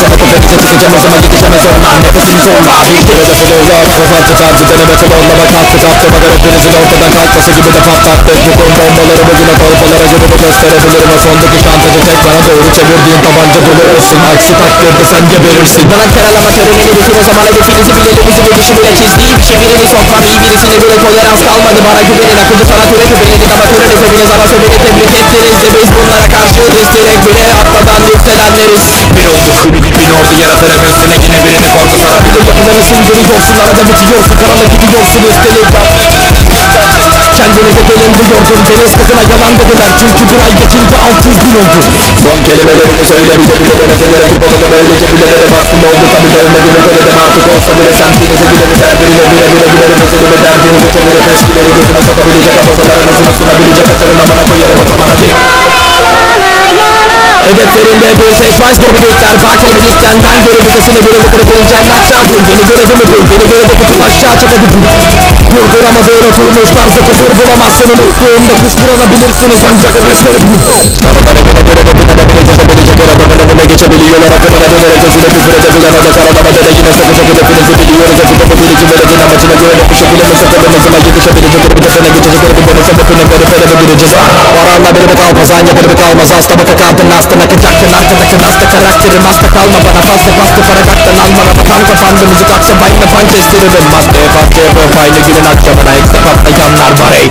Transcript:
savaşabiliriz Ama seni seve Koperize çıkacağım hızıma yetişemez olmam Nefesimi zorla Bir kere de full yok Kafatı tarzı deneme klonlama kalktı Kaptı bakar hepinizin ortadan kalkması gibi de patlattık Bu konu bombaları bugüne kolpalara cebimi gösterebilirim O sondaki şantajı tek bana doğru çevirdiğin tabanca dolu olsun Aksi takdirde sen geberirsin Bana karalama törenini bitir o zaman hedefinizi bilelim bizi bu dışı bile çizdiği bir şey birini sokmam iyi birisine göre tolerans kalmadı bana güvenin akıllı sana türe güvenin ama töreniz hepiniz ama beni tebrik ettiniz de biz bunlara karşıyız direkt bile atmadan yükselenleriz Bir olduk bir yaratır üstüne yine birini korku sarabilir Yapılarısın geri yoksun arada bitiyorsun karanlık gidiyorsun üstelik Kendinize gelin bu yorgun deniz kızına yalan dediler Çünkü bir ay geçince 600 bin oldu Son kelimelerini söyle bir de bir de denetelere balığı böylece bilelere baktım oldu tabi dövmediğine göre de artık olsa bile semtinize gideriz her birine bire bire gideriz Mesele ve derdinizi çevirip eskileri gözüne sokabilecek Abazalarınızı sunabilecek Atarın amına koyarım o zaman Hedeflerinde bir seçmez gördükler Fark edilirken ben görevlisini bir ılık kırıklayınca Aşağı dur beni görevimi bil Beni göreve tutup aşağı bil Durduramadığın oturmuş tarzı kusur bulamazsın. Unuttuğumda kusturabilirsiniz ancak önüne geçebiliyorlar Akımına dönerek gözüne küfür edebilen Ada karalamada da yine sıkacak hedefinizi biliyoruz Hepsi defene geçecek bir beni sebebine böyle böyle bir gireceğiz Oranla bir bir kalmaz anya bir bir kalmaz. Hasta baka kaldın hasta nakacaktın Arkadaki hasta karakterim hasta kalma bana fazla bastı Paragattan alma rafa kan kapandı Müzik aksa bayna pan kestiririm Maske farklı yapıp aynı günün akşamına. Ekstra patlayanlar var ey